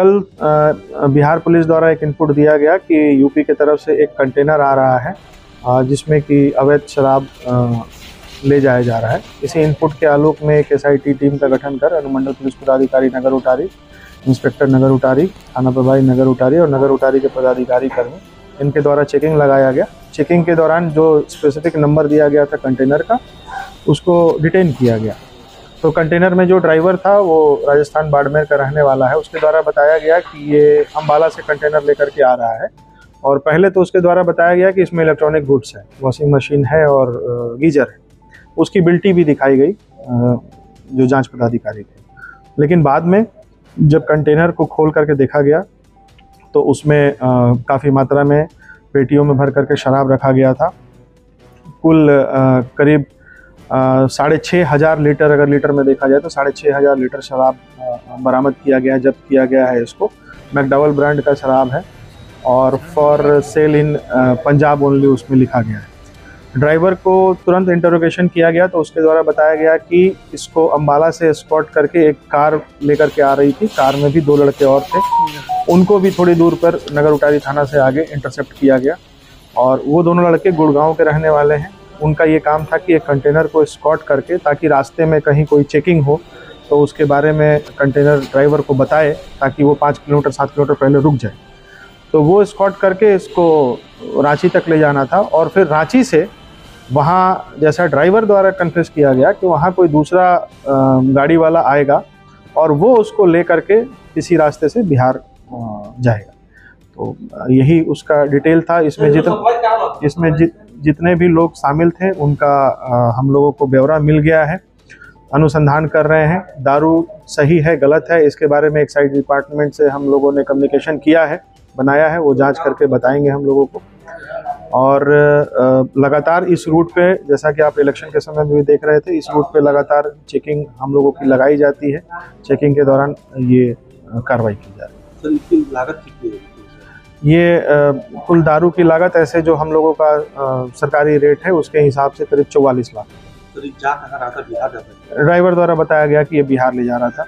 कल बिहार पुलिस द्वारा एक इनपुट दिया गया कि यूपी की तरफ़ से एक कंटेनर आ रहा है जिसमें कि अवैध शराब ले जाया जा रहा है। इसी इनपुट के आलोक में एक एसआईटी टीम का गठन कर अनुमंडल पुलिस पदाधिकारी नगर उटारी, इंस्पेक्टर नगर उटारी, थाना प्रभारी नगर उटारी और नगर उटारी के पदाधिकारी कर्मी, इनके द्वारा चेकिंग लगाया गया। चेकिंग के दौरान जो स्पेसिफिक नंबर दिया गया था कंटेनर का, उसको डिटेन किया गया। तो कंटेनर में जो ड्राइवर था, वो राजस्थान बाड़मेर का रहने वाला है। उसके द्वारा बताया गया कि ये अम्बाला से कंटेनर लेकर के आ रहा है। और पहले तो उसके द्वारा बताया गया कि इसमें इलेक्ट्रॉनिक गुड्स है वॉशिंग मशीन है और गीजर है। उसकी बिल्टी भी दिखाई गई जो जाँच पदाधिकारी थे। लेकिन बाद में जब कंटेनर को खोल करके देखा गया तो उसमें काफ़ी मात्रा में पेटियों में भर करके शराब रखा गया था। कुल करीब साढ़े छः हज़ार लीटर अगर लीटर में देखा जाए तो साढ़े छः हज़ार लीटर शराब बरामद किया गया है जब्त किया गया है इसको। मैकडबल ब्रांड का शराब है और for sale in Punjab only उसमें लिखा गया है। ड्राइवर को तुरंत इंटरोगेशन किया गया तो उसके द्वारा बताया गया कि इसको अम्बाला से स्पॉट करके एक कार लेकर के आ रही थी। कार में भी दो लड़के और थे। उनको भी थोड़ी दूर पर नगर उटारी थाना से आगे इंटरसेप्ट किया गया और वो दोनों लड़के गुड़गांव के रहने वाले हैं। उनका ये काम था कि एक कंटेनर को स्कॉट करके ताकि रास्ते में कहीं कोई चेकिंग हो तो उसके बारे में कंटेनर ड्राइवर को बताए ताकि वो पाँच किलोमीटर सात किलोमीटर पहले रुक जाए। तो वो स्कॉट करके इसको रांची तक ले जाना था और फिर रांची से वहाँ जैसा ड्राइवर द्वारा कन्फ्यूज़ किया गया कि वहाँ कोई दूसरा गाड़ी वाला आएगा और वो उसको ले करके किसी रास्ते से बिहार जाएगा। तो यही उसका डिटेल था। इसमें जितना इसमें जि, जितने भी लोग शामिल थे, उनका हम लोगों को ब्यौरा मिल गया है। अनुसंधान कर रहे हैं। दारू सही है, गलत है, इसके बारे में एक्साइज डिपार्टमेंट से हम लोगों ने कम्युनिकेशन किया है, बनाया है, वो जाँच करके बताएँगे हम लोगों को। और लगातार इस रूट पे, जैसा कि आप इलेक्शन के समय में भी देख रहे थे, इस रूट पे लगातार चेकिंग हम लोगों की लगाई जाती है। चेकिंग के दौरान ये कार्रवाई की जा रही है। सर, इसकी लागत कितनी ये कुल दारू की लागत ऐसे जो हम लोगों का सरकारी रेट है उसके हिसाब से करीब चौवालीस लाख। तो ड्राइवर द्वारा बताया गया कि ये बिहार ले जा रहा था।